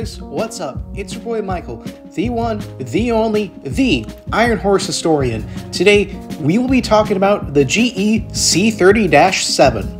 guys, what's up? It's your boy Michael, the one, the only, the Iron Horse Historian. Today, we will be talking about the GE C30 7.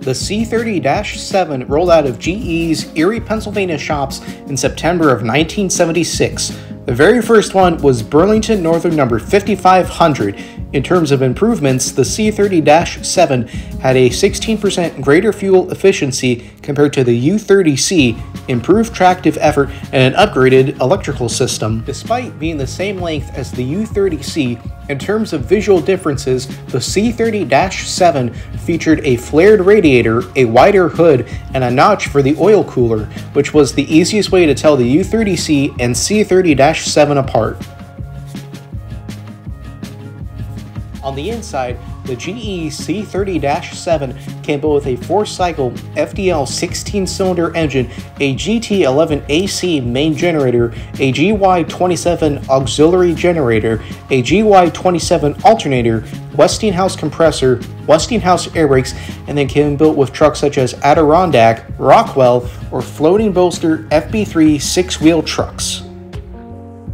The C30 7 rolled out of GE's Erie, Pennsylvania shops in September of 1976. The very first one was Burlington Northern number 5500 in terms of improvements, the C30 7 had a 16% greater fuel efficiency compared to the U30C, improved tractive effort, and an upgraded electrical system. Despite being the same length as the U30C, in terms of visual differences, the C30 7 featured a flared radiator, a wider hood, and a notch for the oil cooler, which was the easiest way to tell the U30C and C30 7 apart. On the inside, the GE C30-7 came built with a 4-cycle FDL 16-cylinder engine, a GT11AC main generator, a GY27 auxiliary generator, a GY27 alternator, Westinghouse compressor, Westinghouse air brakes, and then came built with trucks such as Adirondack, Rockwell, or floating bolster FB3 six-wheel trucks.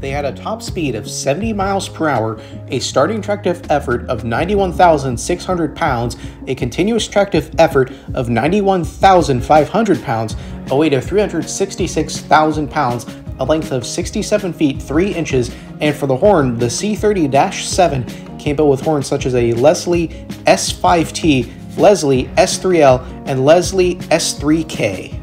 They had a top speed of 70 miles per hour, a starting tractive effort of 91,600 pounds, a continuous tractive effort of 91,500 pounds, a weight of 366,000 pounds, a length of 67 feet 3 inches, and for the horn, the C30 7 came built with horns such as a Leslie S5T, Leslie S3L, and Leslie S3K.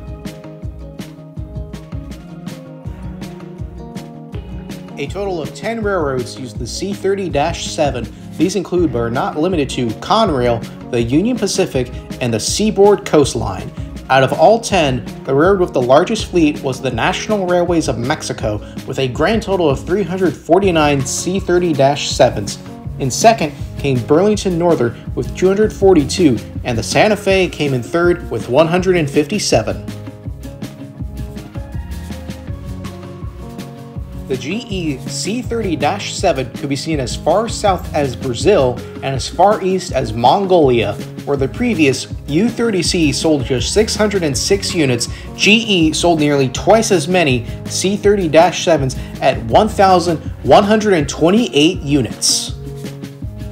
A total of 10 railroads used the C30 7. These include, but are not limited to, Conrail, the Union Pacific, and the Seaboard Coastline. Out of all 10, the railroad with the largest fleet was the National Railways of Mexico, with a grand total of 349 C30 7s. In second came Burlington Northern with 242, and the Santa Fe came in third with 157. The GE C30 7 could be seen as far south as Brazil and as far east as Mongolia, where the previous U30C sold just 606 units, GE sold nearly twice as many C30 7s at 1,128 units.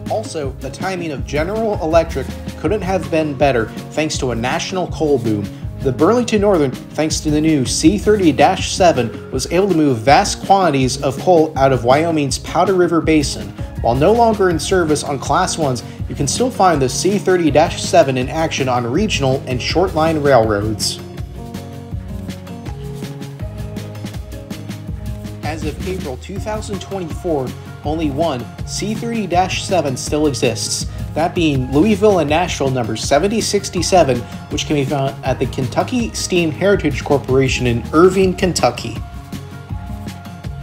Also, the timing of General Electric couldn't have been better thanks to a national coal boom the Burlington Northern, thanks to the new C30 7, was able to move vast quantities of coal out of Wyoming's Powder River Basin. While no longer in service on Class 1s, you can still find the C30 7 in action on regional and short line railroads. As of April 2024, only one C30 7 still exists that being Louisville and Nashville number 7067, which can be found at the Kentucky Steam Heritage Corporation in Irvine, Kentucky.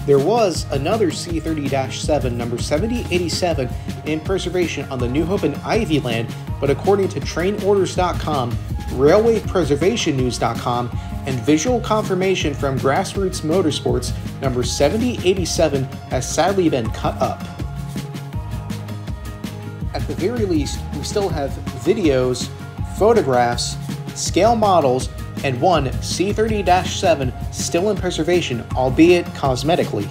There was another C30 7 number 7087 in preservation on the New Hope and Ivyland, but according to trainorders.com, railwaypreservationnews.com, and visual confirmation from Grassroots Motorsports, number 7087 has sadly been cut up very least, we still have videos, photographs, scale models, and one C30 7 still in preservation, albeit cosmetically.